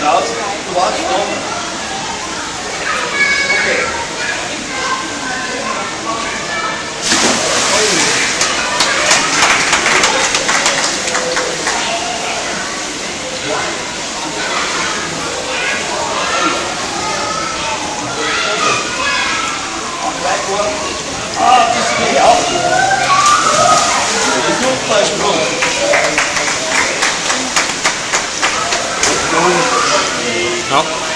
Klaus, du warst noch. Okay. Ah, das geht 好。